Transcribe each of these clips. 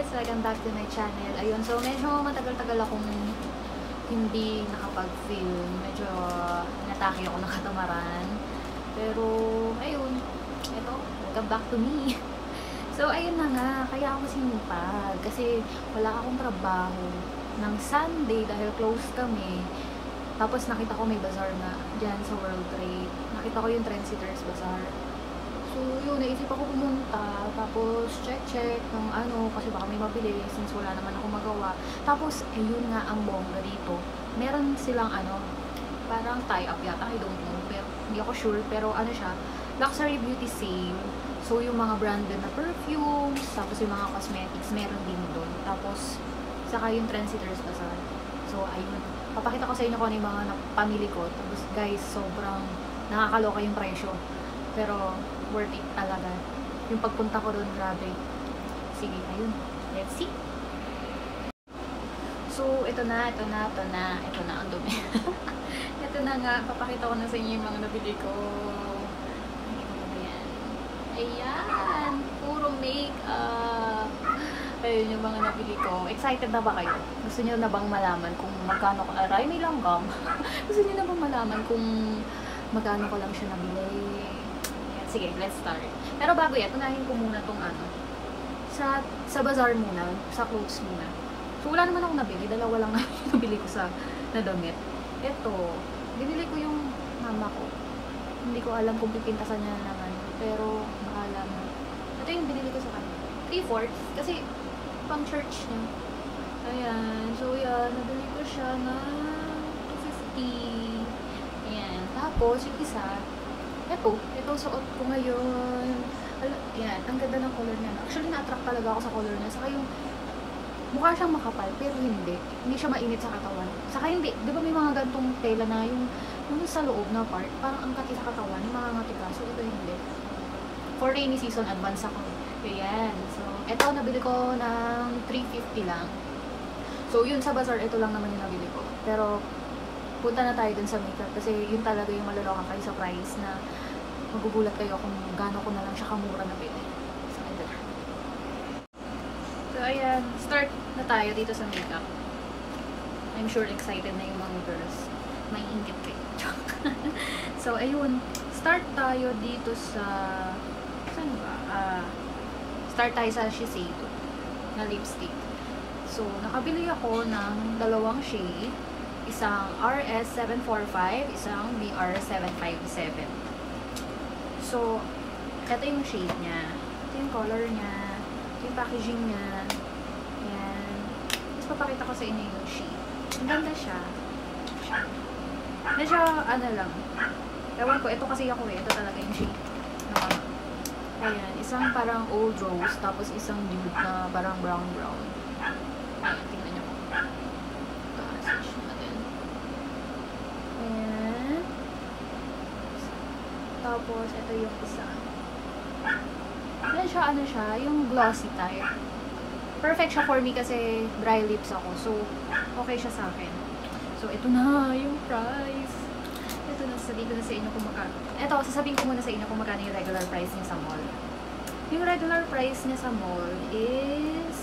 guys! Welcome back to my channel. Ayun, so medyo matagal-tagal akong hindi nakapag-film. Medyo natake ako ng katamaran. Pero, ayun, eto, welcome back to me. So, ayun na nga, kaya ako sinupag. Kasi wala akong trabaho ng Sunday dahil close kami. Tapos nakita ko may bazaar na dyan sa World Trade. Nakita ko yung Trendsetters Bazaar. So, yun, naisip ako pumunta. Tapos, check-check ng ano, kasi baka may mabili since wala naman ako magawa. Tapos, ayun nga ang bongga dito. Meron silang ano, parang tie-up yata, I don't know. Pero, hindi ako sure. Pero ano siya, luxury beauty sale. So, yung mga branded na perfumes, tapos yung mga cosmetics, meron din doon. Tapos, saka yung Trendsetters Bazaar. So, ayun. Papakita ko sa inyo kung ano yung mga pamili ko. Tapos, guys, sobrang nakakaloka yung presyo. Pero, worth it talaga. Yung pagpunta ko doon, grabe. Sige, ayun. Let's see. So, ito na, ito na, ito na, ito na, ang dumi. ito na nga, papakita ko na sa inyo yung mga nabili ko. Ayan. Ayan, puro makeup. Ayun yung mga nabili ko. Excited na ba kayo? Gusto niyo na bang malaman kung magkano ko, aray, may langgam. Gusto niyo na bang malaman kung magkano ko lang siya nabili? Sige, let's start. Pero bago yan, tunahin ko muna tong ano. Sa, sa bazaar muna, sa clothes muna. So, wala naman ako nabili. Dalawa lang nabili ko sa na damit. Ito, binili ko yung mama ko. Hindi ko alam kung pipintasan niya na naman. Pero, bahala na. Ito yung binili ko sa kanya. 3-4. Kasi, pang church niya. Ayan. So, yan. Nabili ko siya na 250. Ayan. Tapos, yung isa, ito. Ito, suot ko ngayon. Ala, yan. Ang ganda ng color niya. Actually, na-attract talaga ako sa color niya. Saka yung mukha siyang makapal, pero hindi. Hindi siya mainit sa katawan. Saka hindi, di ba may mga gantong tela na yung, yung sa loob na part, parang ang kati sa katawan, yung mga ngati ka. So, ito hindi. For rainy season, advance ako. Ayan. So, ito, nabili ko ng 350 lang. So, yun sa bazaar, ito lang naman yung nabili ko. Pero, punta na tayo dun sa makeup kasi yun talaga yung malaloka kayo sa price na magugulat kayo kung gaano ko na lang siya kamura na bili. So, ito. So, ayan. Start na tayo dito sa makeup. I'm sure excited na yung mga girls. May ingit kayo. so, ayun. Start tayo dito sa... Saan ba? Ah... start tayo sa Shiseido na lipstick. So, nakabili ako ng dalawang shade. Isang RS745, isang BR757. So, ito yung shade niya. Ito yung color niya. Ito yung packaging niya. Ayan. Tapos, papakita ko sa inyo yung shade. Ang ganda siya. Medyo, ano lang. Ewan ko, ito kasi ako eh. Ito talaga yung shade. Naman. Ayan, isang parang old rose, tapos isang nude na parang brown-brown tingnan nyo. Ito, switch natin. Ayan. Tapos, ito yung isa. Ayan siya, ano siya, yung glossy type. Perfect siya for me kasi dry lips ako. So, okay siya sa akin. So, ito na yung price ito na sasabihin ko na sa inyo kung magkano. Ito, sasabihin ko muna sa inyo kung magkano yung regular price niya sa mall. Yung regular price niya sa mall is...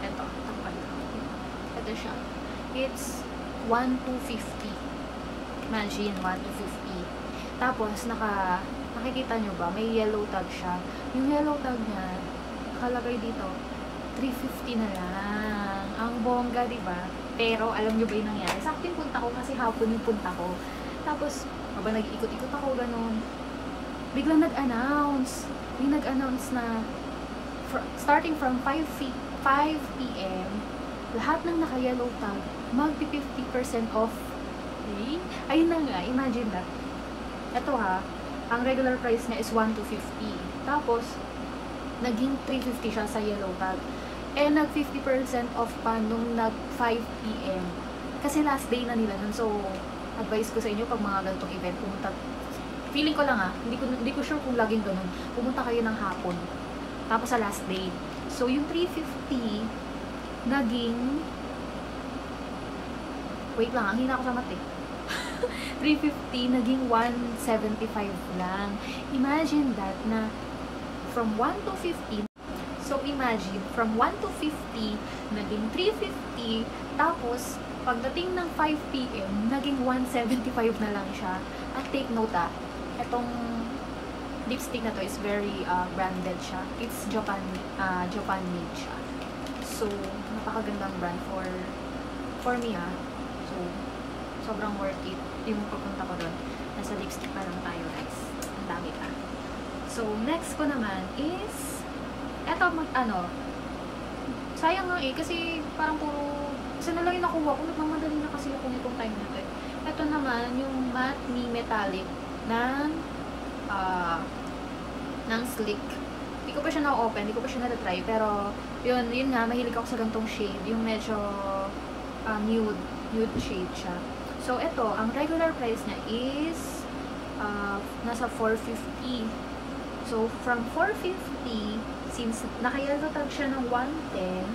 Ito, takpan ko. Ito siya. It's 1,250. Imagine, 1,250. Tapos, naka, nakikita nyo ba, may yellow tag siya. Yung yellow tag niya, nakalagay dito, 350 na lang. Ang bongga, di ba? Pero, alam nyo ba yung nangyari? Sakto punta ko kasi hapon yung punta ko. Tapos, habang nag-iikot-ikot ako, ganun. Biglang nag-announce. May nag-announce na for, starting from 5, 5 p.m., lahat ng naka-yellow tag, mag-50% off. Okay? Ayun na nga, imagine that. Ito ha, ang regular price niya is 1 to 50. Tapos, naging 350 siya sa yellow tag. Eh, nag 50% off pa nung nag 5 p.m. Kasi last day na nila nun. So, advice ko sa inyo pag mga ganitong event, pumunta. Feeling ko lang ah, hindi ko, hindi ko sure kung laging ganun. Pumunta kayo ng hapon. Tapos sa last day. So, yung 350, naging... Wait lang, ang hina ko sa mat eh. 350, naging 175 lang. Imagine that na from 1 to 15, So, imagine, from 1 to 50, naging 350, tapos, pagdating ng 5 p.m., naging 175 na lang siya. At take note ah, itong lipstick na to is very uh, branded siya. It's Japan, uh, Japan made siya. So, napakagandang brand for for me ah. So, sobrang worth it yung pagpunta ko doon. Nasa lipstick pa lang tayo guys. Ang dami pa. So, next ko naman is eto mag ano sayang nga eh kasi parang puro isa na lang yung nakuha ko nagmamadali na kasi ako nitong time na to eh. ito naman yung matte ni metallic ng uh, ng slick hindi ko pa siya na-open, hindi ko pa siya na-try pero yun, yun nga, mahilig ako sa gantong shade yung medyo uh, nude nude shade siya so ito, ang regular price niya is uh, nasa 450 so from 450 since naka-yellow tag siya ng 110,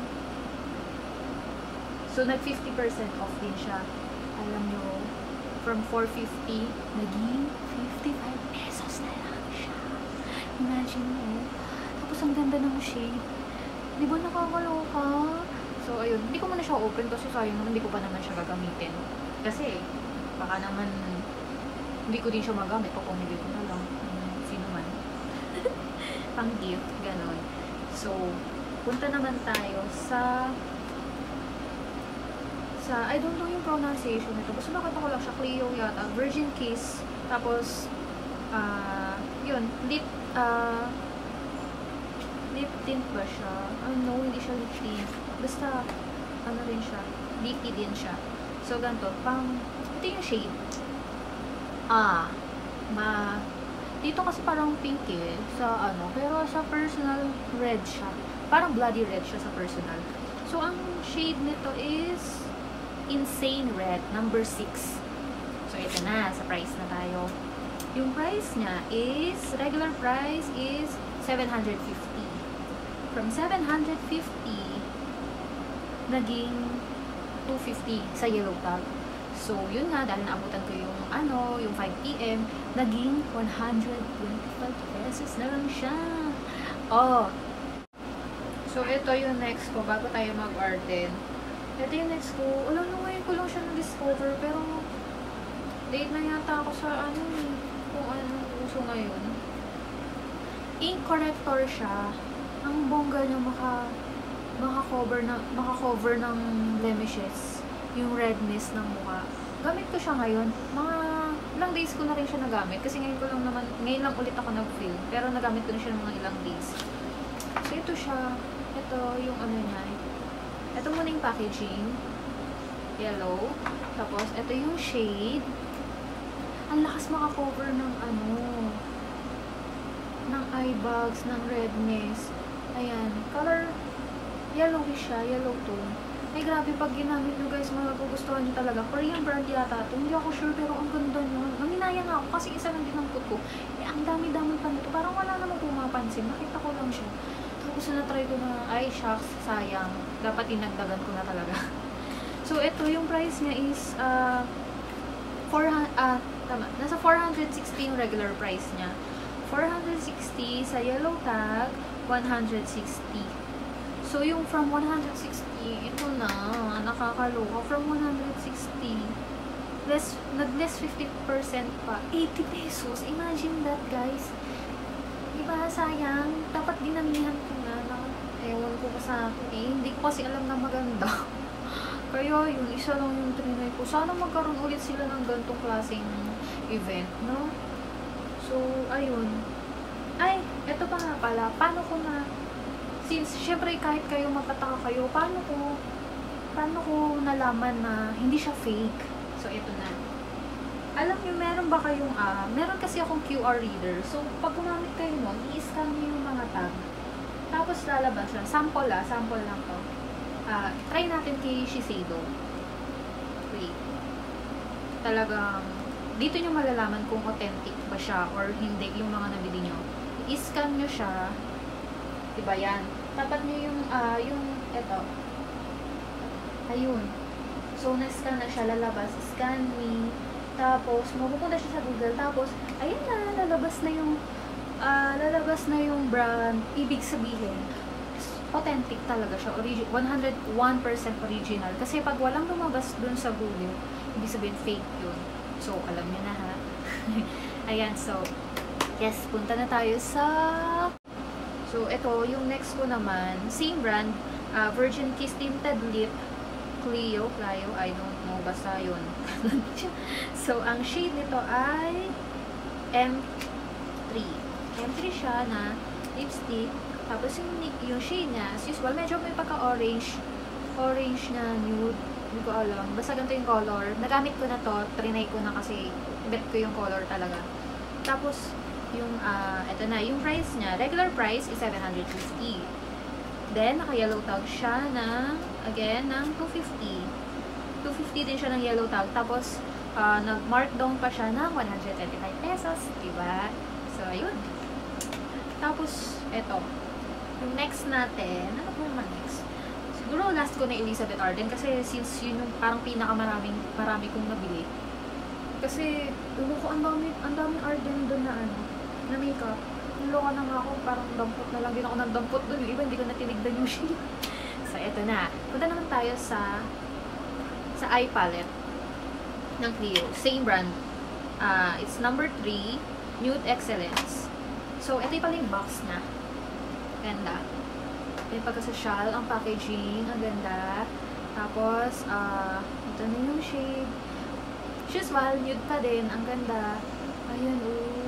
so nag 50% off din siya. Alam nyo, from 450, naging 55 pesos na lang siya. Imagine mo. Tapos ang ganda ng shade. Di ba nakakaloka? So, ayun. Hindi ko muna siya open kasi sayang naman, hindi ko pa naman siya gagamitin. Kasi, baka naman, hindi ko din siya magamit. Papumili ko na lang. Sino man. Pang gift, ganon. So, punta naman tayo sa sa, I don't know yung pronunciation nito. Basta nakita ko lang siya, Clio yata. Virgin Kiss. Tapos, uh, yun, lip, uh, lip tint ba siya? Oh no, hindi siya lip tint. Basta, ano rin siya, lippy din siya. So, ganito, pang, ito yung shade. Ah, ma, dito kasi parang pink eh, sa ano, pero sa personal, red siya. Parang bloody red siya sa personal. So, ang shade nito is Insane Red, number 6. So, ito na, sa price na tayo. Yung price niya is, regular price is 750. From 750, naging 250 sa yellow tag. So, yun nga, dahil naabutan ko yung ano, yung 5pm, naging 125 pesos na lang siya. Oh. So, ito yung next ko, bago tayo mag-garden. Ito yung next ko. Alam mo, ngayon ko lang siya na-discover, pero date na yata ako sa ano kung ano uso ngayon. Ink corrector siya. Ang bongga niya maka maka-cover na maka-cover ng blemishes yung redness ng mukha. Gamit ko siya ngayon. Mga ilang days ko na rin siya nagamit. Kasi ngayon ko lang naman, ngayon lang ulit ako nag-film. Pero nagamit ko na siya ng mga ilang days. So, ito siya. Ito yung ano niya. Ito muna yung packaging. Yellow. Tapos, ito yung shade. Ang lakas makakover ng ano, ng eye bags, ng redness. Ayan. Color, yellowish siya. Yellow tone. Ay, grabe, pag ginamit nyo guys, magugustuhan nyo talaga. Korean brand yata ito. Hindi ako sure, pero ang ganda nyo. Nanginaya nga ako kasi isa lang din ang ko. Eh, ang dami-dami pa nito. Parang wala namang pumapansin. Nakita ko lang siya. Tapos na-try ko na, ay, shucks, sayang. Dapat inagdagan ko na talaga. so, ito, yung price niya is, uh, 400, ah, tama, nasa 416 regular price niya. 460 sa yellow tag, 160. So, yung from 160 ito na, nakakaloka. From 160, less, nag-less 50% pa. 80 pesos. Imagine that, guys. Diba, sayang. Dapat dinamihan ko na. ewan ko pa sa akin. Eh, hindi ko kasi alam na maganda. Kaya, yung isa lang yung trinay ko. Sana magkaroon ulit sila ng gantong klaseng event, no? So, ayun. Ay, eto pa nga pala. Paano ko na since syempre kahit kayo magtataka kayo, paano ko paano ko nalaman na hindi siya fake? So, ito na. Alam niyo, meron ba kayong, ah, uh, meron kasi akong QR reader. So, pag gumamit kayo nun, i-scan niyo yung mga tag. Tapos, lalabas lang. Sample ah, sample lang to. Ah, uh, try natin kay Shiseido. Wait. Talagang, dito nyo malalaman kung authentic ba siya or hindi yung mga nabili nyo. I-scan nyo siya Diba yan? Tapat nyo yung, uh, yung, eto. Ayun. So, na-scan na siya, lalabas. Scan me. Tapos, mapupunta siya sa Google. Tapos, ayun na, lalabas na yung, uh, lalabas na yung brand. Ibig sabihin, authentic talaga siya. Origi 101% original. Kasi pag walang lumabas dun sa Google, ibig sabihin fake yun. So, alam niyo na ha. Ayan, so, yes, punta na tayo sa... So, ito, yung next ko naman, same brand, uh, Virgin Kiss Tinted Lip, Clio, Clio, I don't know, basta yun. so, ang shade nito ay M3. M3 siya na lipstick. Tapos yung, yung shade niya, as usual, medyo may pagka-orange. Orange na nude. Hindi ko alam. Basta ganito yung color. Nagamit ko na to. Trinay ko na kasi bet ko yung color talaga. Tapos, yung, uh, eto na, yung price niya, regular price is 750. Then, naka-yellow tag siya ng, again, ng 250. 250 din siya ng yellow tag. Tapos, uh, nag-mark down pa siya ng 125 pesos. Diba? So, ayun. Tapos, eto. Yung next natin, ano po naman next? Siguro last ko na Elizabeth Arden kasi since yun yung parang pinakamaraming marami kong nabili. Kasi, ewan ko, ang dami, ang dami Arden doon na ano, na makeup. Niloka na nga ako, parang dampot na lang din ako nagdampot doon. Yung iba, hindi ko na tinigdan yung shade. so, eto na. Punta naman tayo sa sa eye palette ng Clio. Same brand. Uh, it's number 3, Nude Excellence. So, ito yung pala yung box na. Ganda. May pagka-social ang packaging. Ang ganda. Tapos, uh, ito na yung shade. Usual, nude pa din. Ang ganda. Ayan, oh.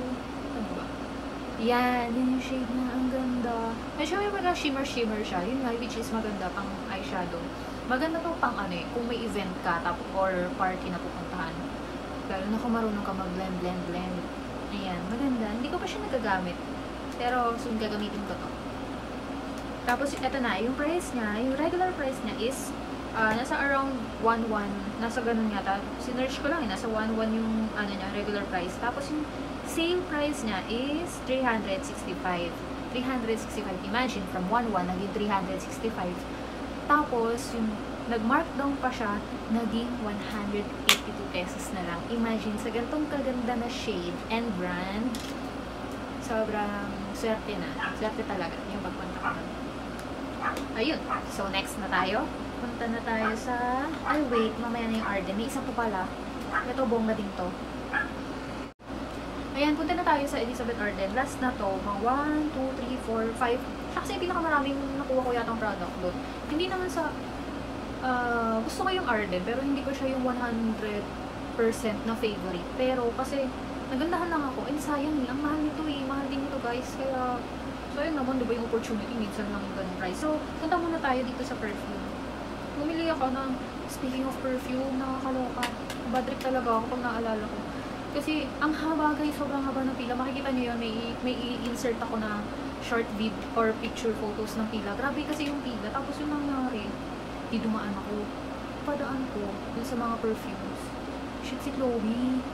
Yan, yun yung shade na. Ang ganda. Medyo may mga shimmer-shimmer siya. Yun nga, which is maganda pang eyeshadow. Maganda to pang ano eh, kung may event ka tapos or party na pupuntahan. Lalo na kung marunong ka mag-blend, blend, blend. Ayan, maganda. Hindi ko pa siya nagagamit. Pero soon gagamitin ko to. Tapos ito na, yung price niya, yung regular price niya is uh, nasa around 1.1, nasa ganun yata. Sinerch ko lang eh, nasa 1.1 yung ano niya, regular price. Tapos yung sale price niya is 365. 365. Imagine, from 1.1 naging 365. Tapos, yung nag-markdown pa siya, naging 182 pesos na lang. Imagine, sa gantong kaganda na shade and brand, sobrang swerte na. Swerte talaga yung pagpunta ko. Ayun. So, next na tayo. Punta na tayo sa... Ay, wait. Mamaya na yung Arden. May isa pa pala. Ito, bongga din to. Ayan, punta na tayo sa Elizabeth Arden. Last na to. Mga 1, 2, 3, 4, 5. Siya kasi pinakamaraming nakuha ko yata ang product doon. Hindi naman sa... Uh, gusto ko yung Arden, pero hindi ko siya yung 100% na favorite. Pero kasi nagandahan lang ako. And sayang eh, ang mahal nito eh. Mahal din ito guys. Kaya, so yun naman, diba yung opportunity, minsan lang yung ganun price. So, punta muna tayo dito sa perfume. Bumili ako ng, speaking of perfume, nakakaloka. Bad trip talaga ako pag naalala ko. Kasi, ang haba guys, sobrang haba ng pila. Makikita niyo yun, may, may i-insert ako na short vid or picture photos ng pila. Grabe kasi yung pila. Tapos yung nangyari, di dumaan ako. Padaan ko dun sa mga perfumes. Shit, si Chloe.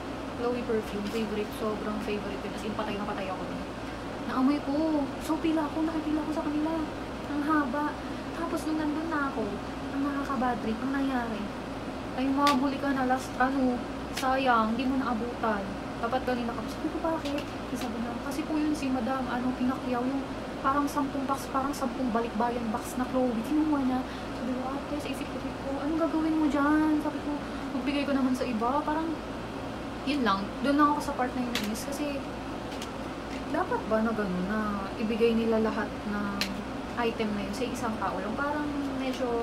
Chloe perfume, favorite, sobrang favorite. Tapos in patay na patay ako dun. Naamoy ko. So, pila ako, nakipila ko sa kanila. Ang haba. Tapos nung nandun na ako, ang nakakabad trip, ang nangyari, ay mabuli ka na last, ano, sayang, hindi mo naabutan. Dapat kanina ka, sabi ko bakit? Sabi na, kasi po yun si madam, ano, pinakyaw yung parang sampung box, parang sampung balikbayan box na Chloe. Kinuha niya. Sabi ko, ate, sa isip ko, ko, anong gagawin mo dyan? Sabi ko, magbigay ko naman sa iba. Parang, yun lang. Doon lang ako sa part na yun. Kasi, dapat ba na gano'n na ibigay nila lahat ng item na yun sa isang tao lang? Parang medyo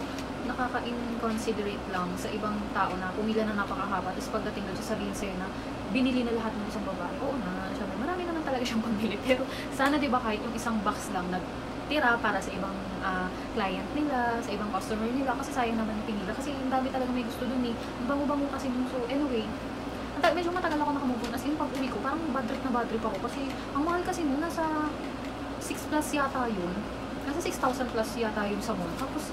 nakaka-inconsiderate lang sa ibang tao na pumila na napakahaba tapos pagdating doon sasabihin sa'yo na binili na lahat ng isang babae. Oo na, syempre, marami naman talaga siyang pambili. Pero sana 'di ba kahit yung isang box lang nagtira para sa ibang uh, client nila, sa ibang customer nila kasi sayang naman yung pinila kasi ang dami talaga may gusto dun eh. Ang bango-bango kasi dun. So anyway, medyo matagal ako nakamove. As in, pag uwi ko, parang bad trip na bad trip ako. Kasi, ang mahal kasi muna sa 6 plus yata yun. Nasa 6,000 plus yata yun sa mall. Tapos,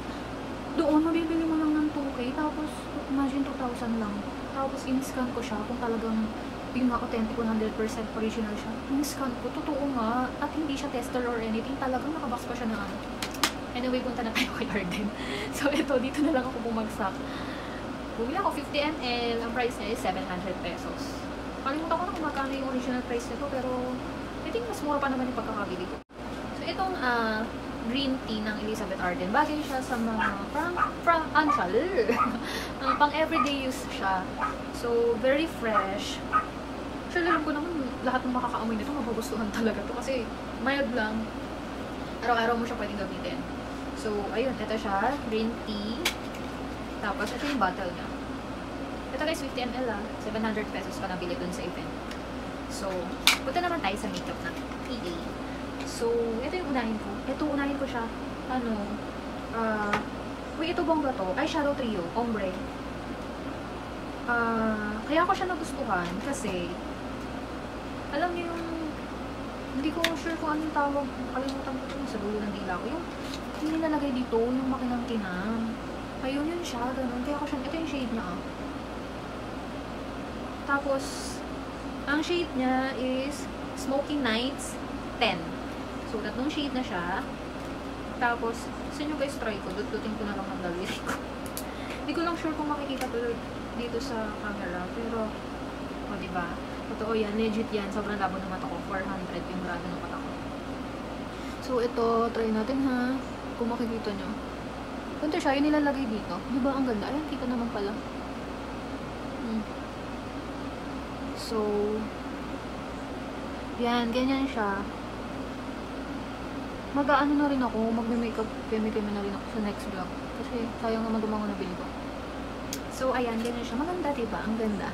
doon, mabibili mo lang ng 2K. Tapos, imagine 2,000 lang. Tapos, in-scan ko siya kung talagang yung authentic 100% original siya. In-scan ko, totoo nga. At hindi siya tester or anything. Talagang nakabox pa siya ng ano. Anyway, punta na tayo kay Arden. so, ito, dito na lang ako bumagsak. Bumili ako 50 ml. Ang price niya is 700 pesos. Kalimutan ko na kung magkano yung original price nito. Pero, I think mas mura pa naman yung pagkakabili ko. Itong uh, green tea ng Elizabeth Arden. Bagay siya sa mga pang, ano siya? Uh, pang everyday use siya. So, very fresh. Actually, alam ko naman, lahat ng makakaamoy nito, magugustuhan talaga to. Kasi, mild lang. Araw-araw mo siya pwedeng gamitin. So, ayun, ito siya, green tea. Tapos, ito yung bottle niya. Ito guys, 50 ml ah. 700 pesos ka nabili dun sa event. So, punta naman tayo sa makeup na PA. So, ito yung unahin ko. Ito, unahin ko siya. Ano, ah, uh, wait, ito bang ba to? Ay, Shadow Trio, Ombre. Ah, uh, kaya ako siya nagustuhan kasi, alam niyo yung, hindi ko sure kung anong tawag, kalimutan ko ito sa dulo ng dila ko. Yung, yung nilalagay dito, yung makinang-kinang. Ayun yun siya, ganun. Kaya ako siya, ito yung shade niya ah. Tapos, ang shade niya is Smoky Nights 10. So, tatlong shade na siya. Tapos, sa inyo guys, try ko. Dututin ko na lang ng daliri ko. Hindi ko lang sure kung makikita to dito sa camera. Pero, o oh, diba? Totoo yan. Legit yan. Sobrang labo ng mata ko. 400 yung grado ng mata ko. So, ito. Try natin ha. Kung makikita nyo. Ganito siya. Yung nilalagay dito. Diba ang ganda? Ayan, kita naman pala. Hmm. So, yan, ganyan siya. Mag-aano na rin ako, magme-makeup, keme-keme na rin ako sa next vlog. Kasi sayang naman gumango na bili ko. So, ayan, ganyan siya. Maganda, diba? Ang ganda.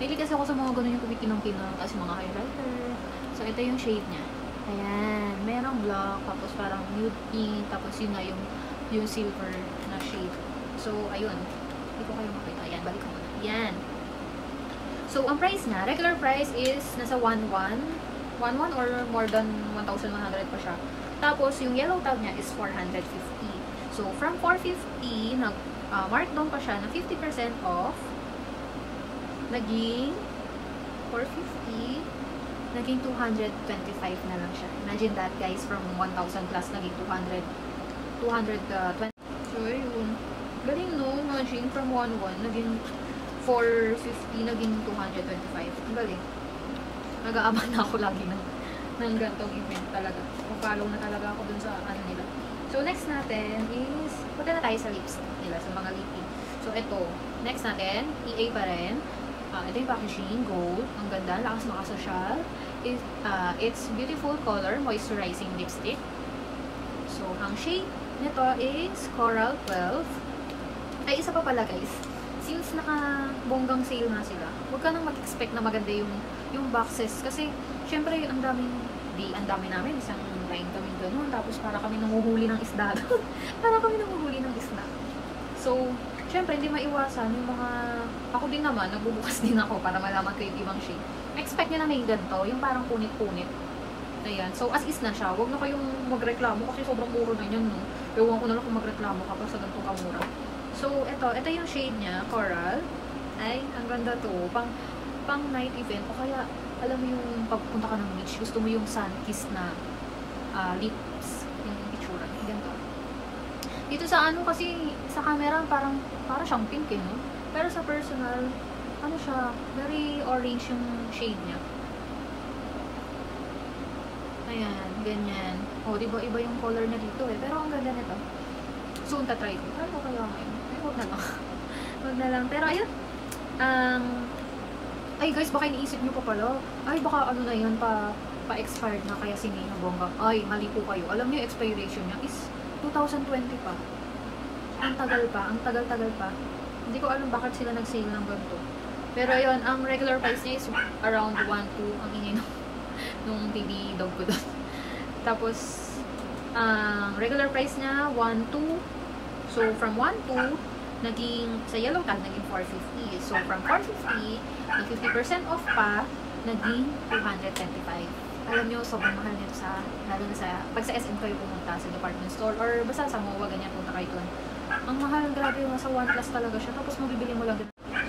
Mahilig kasi ako sa mga ganun yung kumikinang-kinang kasi mga highlighter. So, ito yung shade niya. Ayan. Merong black, tapos parang nude pink, tapos yun na yung, yung silver na shade. So, ayun. Hindi ko kayo makita. Ayan, balik ko muna. Ayan. So, ang price niya, regular price is nasa 1.1. 1.1 or more than 1,100 pa siya. Tapos, yung yellow tag niya is 450. So, from 450, nag, uh, down pa siya na 50% off. Naging 450, naging 225 na lang siya. Imagine that, guys, from 1,000 plus, naging 200, 220. So, yun. Galing, no? Imagine, from 1.1, naging 450 naging 225. Ang galing. Nag-aabang na ako lagi ng, ng gantong event talaga. Mag-follow na talaga ako dun sa ano nila. So, next natin is, punta na tayo sa lips nila, sa mga lippy. So, ito. Next natin, EA pa rin. Uh, ito yung packaging, gold. Ang ganda, lakas makasosyal. It, uh, it's beautiful color, moisturizing lipstick. So, ang shade nito is Coral 12. Ay, isa pa pala guys since naka-bonggang sale na sila, huwag ka nang mag-expect na maganda yung, yung boxes. Kasi, syempre, ang daming, di, ang dami namin, isang line kami ganun. Tapos, para kami nanguhuli ng isda para kami nanguhuli ng isda. So, syempre, hindi maiwasan yung mga, ako din naman, nagbubukas din ako para malaman ko yung ibang shade. Expect nyo na may ganito, yung parang punit-punit. Ayan. So, as is na siya. Huwag na kayong magreklamo kasi sobrang muro na yan, no? Ewan ko na lang kung magreklamo kapag sa ganitong kamura. So, ito, ito yung shade niya, coral. Ay, ang ganda to. Pang, pang night event. O kaya, alam mo yung pagpunta ka ng beach, gusto mo yung sun-kissed na uh, lips. Yung picture. Ganito. Dito sa ano kasi, sa camera, parang, parang siyang pink eh, no? Pero sa personal, ano siya, very orange yung shade niya. Ayan, ganyan. O, di ba iba yung color na dito eh. Pero ang ganda nito. Soon tatry ko. Ano kaya ngayon? huwag na lang. huwag na lang. Pero ayun, um, ay guys, baka iniisip nyo pa pala, ay baka ano na yan, pa, pa-expired na kaya si Nina Bongga. Ay, mali po kayo. Alam niyo expiration niya is 2020 pa. Ang tagal pa, ang tagal-tagal pa. Hindi ko alam bakit sila nag-sale ng ganito. Pero ayun, ang regular price niya is around 1 to ang ingay nung, nung baby ko doon. Tapos, ang uh, regular price niya, 1 to So, from 1 to naging, sa yellow tag, naging 450. So, from 450, na 50% off pa, naging 225. Alam nyo, sobrang mahal nito sa, lalo na sa, pag sa SM kayo pumunta sa department store, or basta sa MOA, ganyan, punta kayo doon. Ang mahal, grabe yung sa 1 plus talaga siya, tapos mabibili mo lang.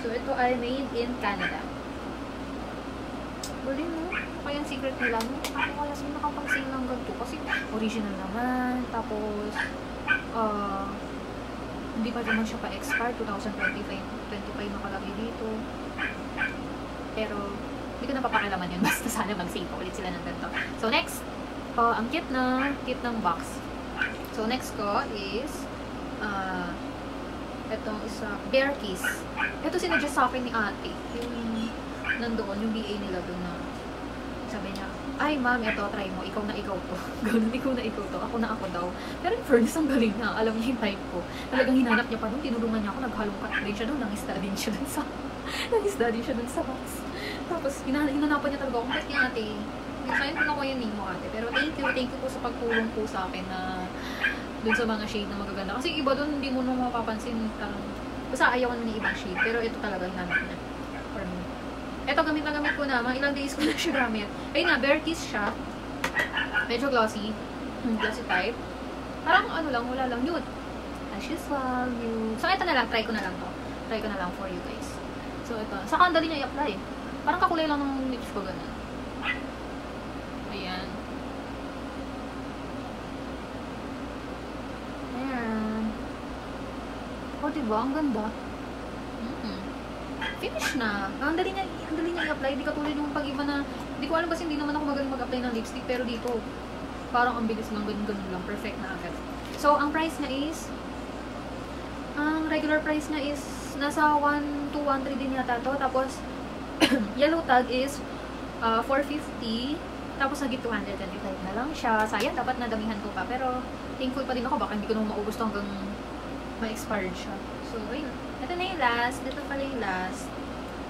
So, ito ay made in Canada. Galing mo. Kaya yung secret nila, no? Ako kaya sila nakapag-sale ng ganito. Kasi original naman. Tapos, uh, hindi pa naman siya pa-expire, 2025 25 nakalagay dito. Pero, hindi ko na papakilaman yun. Basta sana mag-save ulit sila ng ganito. So, next, uh, ang kit na, kit ng box. So, next ko is, ah, itong isa, Bear Kiss. Ito sinadjust sa akin ni ate. Yung nandoon, yung BA nila doon na sabi niya, ay ma'am, ito, try mo. Ikaw na ikaw to. Ganun, ikaw na ikaw to. Ako na ako daw. Pero in fairness, ang galing na. Alam niya yung type ko. Talagang hinanap niya pa doon. Tinulungan niya ako. Naghalongkat din siya doon. Nangista din siya doon sa... Nangista din siya doon sa box. Tapos, hinan hinanapan niya talaga ako. Bakit niya ate? Sayang ko na ko yung name mo ate. Pero thank you. Thank you po sa pagtulong po sa akin na dun sa mga shade na magaganda. Kasi iba doon, hindi mo nung mapapansin. Parang, basta ayaw ng ibang shade. Pero ito talaga hinanap niya. Ito, gamit na gamit ko na. Mga ilang days ko na siya gamit. Ayun nga, bare kiss siya. Medyo glossy. Hmm, glossy type. Parang ano lang, wala lang. Nude. As usual, nude. So, ito na lang. Try ko na lang to. Try ko na lang for you guys. So, ito. Saka ang dali niya i-apply. Parang kakulay lang ng lips ko ganun. Ayan. Ayan. Oh, diba? Ang ganda. Finish na. Ang dali niya, ang dali niya i-apply. Di katulad yung pag iba na, di ko alam kasi hindi naman ako magaling mag-apply ng lipstick. Pero dito, parang ang bilis lang, ganun-ganun lang. Perfect na agad. So, ang price niya is, ang regular price niya is, nasa 1 to 1.3 din yata to. Tapos, yellow tag is uh, 450. Tapos, naging 225 na lang siya. Sayang, dapat nadamihan ko pa. Pero, thankful pa din ako. Baka hindi ko naman maubos to hanggang ma-expired siya. So, ayun. Ito na yung last. Ito pala yung last.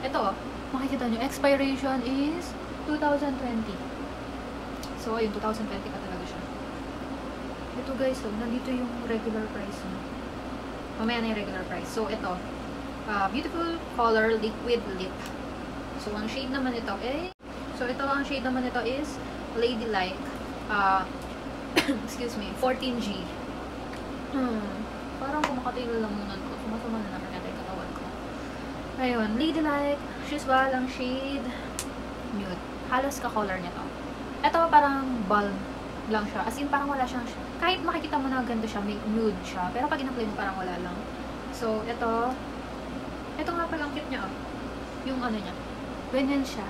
Ito, makikita nyo, expiration is 2020. So, ayun, 2020 pa talaga siya. Ito guys, so, nandito yung regular price niya. Mamaya na yung regular price. So, ito, uh, beautiful color liquid lip. So, ang shade naman ito eh, so ito ang shade naman ito is Ladylike. Uh, excuse me, 14G. Hmm, parang kumakatil lang muna ko. Sumasama na naman natin yung katawan ko. Ayun, Ladylike, Shizwal ang shade nude. Halos ka-color nito. Ito parang balm lang siya. As in, parang wala siyang, kahit makikita mo na ganda siya, may nude siya. Pero pag in-apply mo, parang wala lang. So, ito, ito nga palang cute niya, oh. Yung ano niya. Ganyan siya.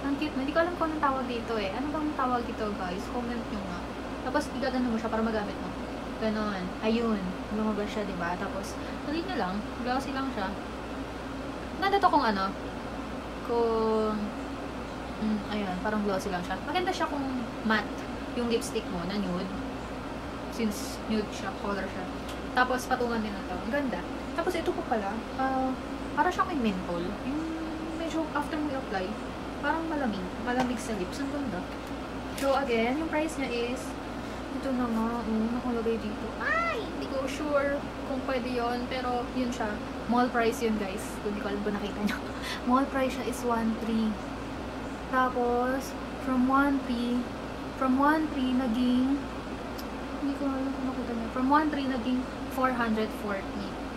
Ang cute mo. Hindi ko alam kung anong tawag dito eh. Ano bang tawag dito, guys? Comment nyo nga. Tapos, igagano mo siya para magamit mo. Ganon. Ayun. Lumabas siya, diba? Tapos, tuloy niya lang. Glossy lang siya. Nanda to kung ano. Kung... Mm, ayun. Parang glossy lang siya. Maganda siya kung matte yung lipstick mo na nude. Since nude siya, color siya. Tapos, patungan din na. Ang ganda. Tapos, ito po pala. Uh, para siyang may menthol. Yung medyo after mo i-apply, parang malamig. Malamig sa lips. Ang ganda. So, again, yung price niya is ito na nga, oh, nakalagay dito. Ay! Hindi sure kung pwede yon Pero, yun siya. Mall price yun, guys. Kung di ko alam kung nakita nyo. Mall price siya is 1.3. Tapos, from 1.3, from 1.3 naging, hindi ko alam kung nakita niya. From 1.3 naging 440.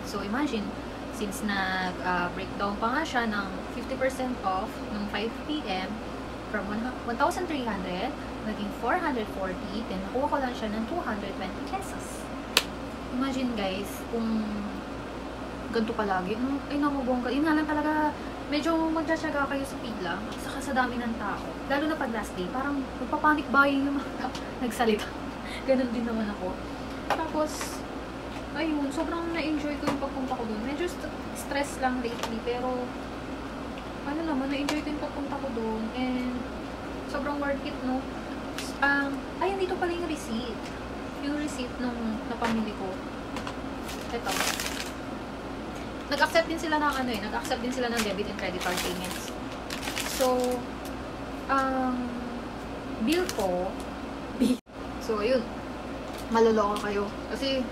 So, imagine, since nag-breakdown uh, pa nga siya ng 50% off ng 5 p.m. from 1,300, naging 440, then nakuha ko lang siya ng 220 pesos. Imagine guys, kung ganito palagi, ay namubongga. Yun nga lang talaga, medyo magtsatsaga kayo sa pila, saka sa dami ng tao. Lalo na pag last day, parang magpapanik buying yung mga nagsalita. Ganon din naman ako. Tapos, ayun, sobrang na-enjoy ko yung pagpunta ko doon. Medyo st stress lang lately, pero ano naman, na-enjoy ko yung pagpunta ko doon. And sobrang worth it, no? Um, ayun, dito pala yung receipt. Yung receipt nung napamili ko. Ito. Nag-accept din sila ng ano eh, nag-accept din sila ng debit and credit card payments. So, um, bill ko, so ayun, maloloko kayo. Kasi,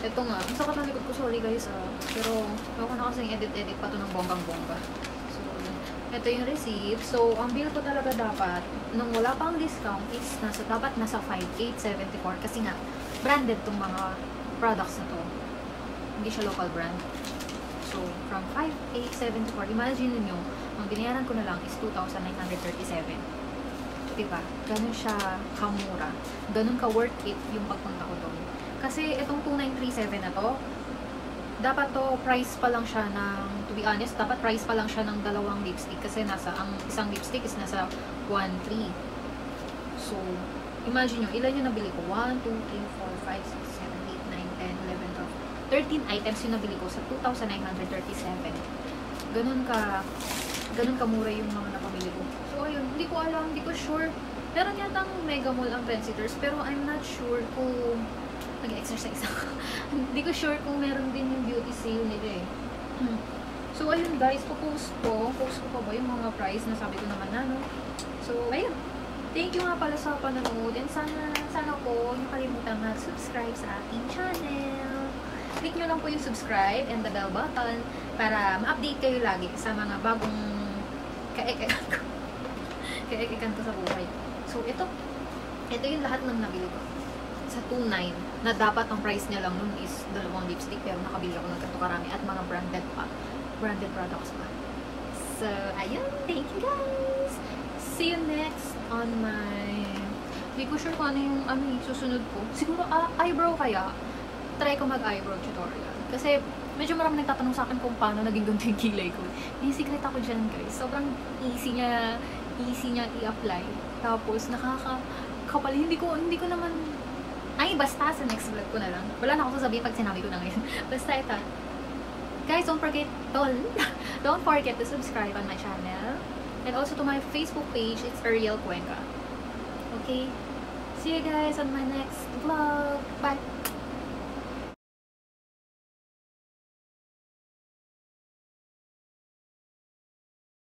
eto nga, ang sakit likod ko, sorry guys ah. Pero, ako na kasing edit-edit pa to ng bombang-bomba. Ito yung receipt. So, ang bill ko talaga dapat, nung wala pang discount, is nasa, dapat nasa 5,874. Kasi nga, branded tong mga products na to. Hindi siya local brand. So, from 5,874, imagine niyo ang binayaran ko na lang is 2,937. Diba? Ganun siya kamura. Ganun ka worth it yung pagpunta ko doon. Kasi itong 2,937 na to, dapat to price pa lang siya ng, to be honest, dapat price pa lang siya ng dalawang lipstick. Kasi nasa, ang isang lipstick is nasa 1,3. So, imagine nyo, ilan yung nabili ko? 1, 2, 3, 4, 5, 6, 7, 8, 9, 10, 11, 12, 13 items yung nabili ko sa 2,937. Ganun ka, ganun kamura yung mga napamili ko. So, ayun, hindi ko alam, hindi ko sure. Meron yata ang Mega Mall ang Trendsetters, pero I'm not sure kung nag-exercise ako. hindi ko sure kung meron din yung beauty sale nila eh. So, ayun guys, post ko, post ko pa ba yung mga price na sabi ko naman na, no? So, ayun. Thank you nga pala sa panonood and sana, sana po yung kalimutan mag-subscribe sa aking channel. Click nyo lang po yung subscribe and the bell button para ma-update kayo lagi sa mga bagong kaek-ekan ko. kaek-ekan ko sa buhay. So, ito. Ito yung lahat ng nabili ko. Sa 2.9 na dapat ang price niya lang nun is dalawang lipstick pero nakabili ako ng ganito karami at mga branded pa. Branded products pa. So, ayun. Thank you guys! See you next on my... Hindi ko sure kung ano yung ano yung susunod ko. Siguro ah, eyebrow kaya. Try ko mag-eyebrow tutorial. Kasi medyo marami nagtatanong sa akin kung paano naging ganito yung kilay ko. May secret ako dyan guys. Sobrang easy niya, easy niya i-apply. Tapos nakaka-kapal. Hindi ko, hindi ko naman ay, basta sa next vlog ko na lang. Wala na ako sasabihin pag sinabi ko na ngayon. basta ito. Guys, don't forget, don't, don't forget to subscribe on my channel. And also to my Facebook page, it's Ariel Cuenca. Okay? See you guys on my next vlog. Bye!